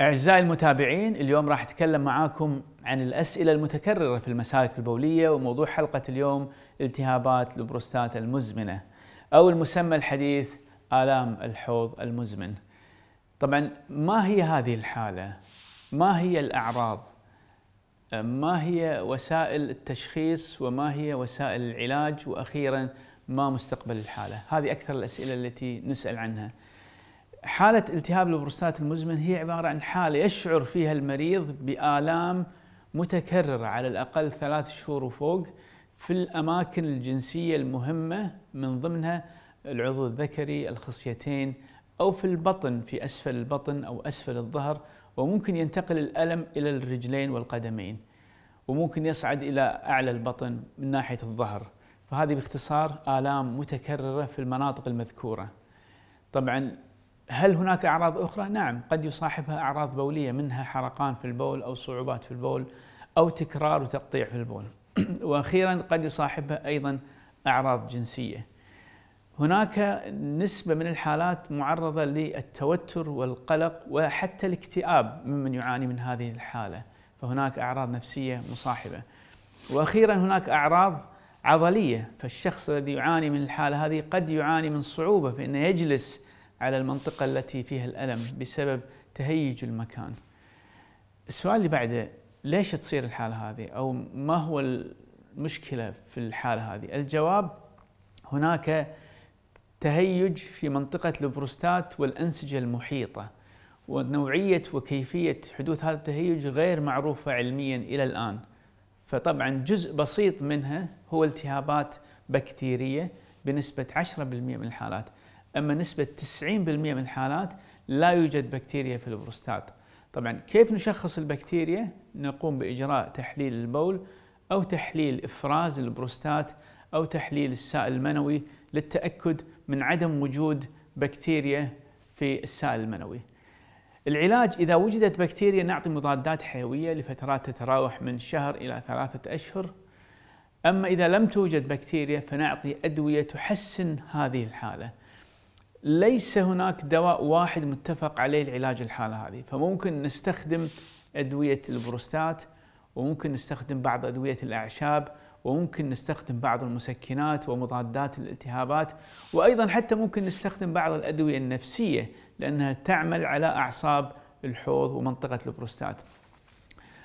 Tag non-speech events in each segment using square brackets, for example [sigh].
أعزائي المتابعين اليوم راح أتكلم معاكم عن الأسئلة المتكررة في المسالك البولية وموضوع حلقة اليوم التهابات البروستات المزمنة أو المسمى الحديث آلام الحوض المزمن طبعا ما هي هذه الحالة؟ ما هي الأعراض؟ ما هي وسائل التشخيص وما هي وسائل العلاج وأخيرا ما مستقبل الحالة؟ هذه أكثر الأسئلة التي نسأل عنها حالة التهاب البروستات المزمن هي عبارة عن حالة يشعر فيها المريض بآلام متكررة على الأقل ثلاث شهور وفوق في الأماكن الجنسية المهمة من ضمنها العضو الذكري الخصيتين أو في البطن في أسفل البطن أو أسفل الظهر وممكن ينتقل الألم إلى الرجلين والقدمين وممكن يصعد إلى أعلى البطن من ناحية الظهر. فهذه باختصار آلام متكررة في المناطق المذكورة. طبعا هل هناك أعراض أخرى؟ نعم قد يصاحبها أعراض بولية منها حرقان في البول أو صعوبات في البول أو تكرار وتقطيع في البول. [clears throat] وأخيرا قد يصاحبها أيضا أعراض جنسية. هناك نسبة من الحالات معرضة للتوتر والقلق وحتى الاكتئاب ممن يعاني من هذه الحالة. فهناك أعراض نفسية مصاحبة. وأخيرا هناك أعراض عضلية. فالشخص الذي يعاني من الحالة هذه قد يعاني من صعوبة في أنه يجلس على المنطقة التي فيها الألم بسبب تهيج المكان. السؤال اللي بعده ليش تصير الحالة هذه؟ أو ما هو المشكلة في الحالة هذه؟ الجواب هناك تهيج في منطقة البروستات والأنسجة المحيطة ونوعية وكيفية حدوث هذا التهيج غير معروفة علميا إلى الآن. فطبعا جزء بسيط منها هو التهابات بكتيرية بنسبة 10% من الحالات. أما نسبة 90% من الحالات لا يوجد بكتيريا في البروستات. طبعا كيف نشخص البكتيريا؟ نقوم بإجراء تحليل البول أو تحليل إفراز البروستات أو تحليل السائل المنوي للتأكد من عدم وجود بكتيريا في السائل المنوي. العلاج إذا وجدت بكتيريا نعطي مضادات حيوية لفترات تتراوح من شهر إلى ثلاثة أشهر. أما إذا لم توجد بكتيريا فنعطي أدوية تحسن هذه الحالة. ليس هناك دواء واحد متفق عليه لعلاج الحالة هذه. فممكن نستخدم أدوية البروستات وممكن نستخدم بعض أدوية الأعشاب وممكن نستخدم بعض المسكنات ومضادات الالتهابات وأيضا حتى ممكن نستخدم بعض الأدوية النفسية لأنها تعمل على أعصاب الحوض ومنطقة البروستات.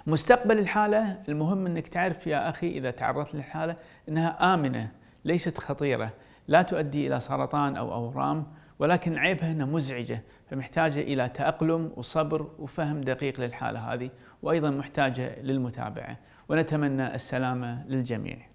مستقبل الحالة المهم أنك تعرف يا أخي إذا تعرضت للحالة أنها آمنة ليست خطيرة لا تؤدي إلى سرطان أو أورام ولكن عيبها أنها مزعجة فمحتاجة إلى تأقلم وصبر وفهم دقيق للحالة هذه وأيضا محتاجة للمتابعة. ونتمنى السلامة للجميع.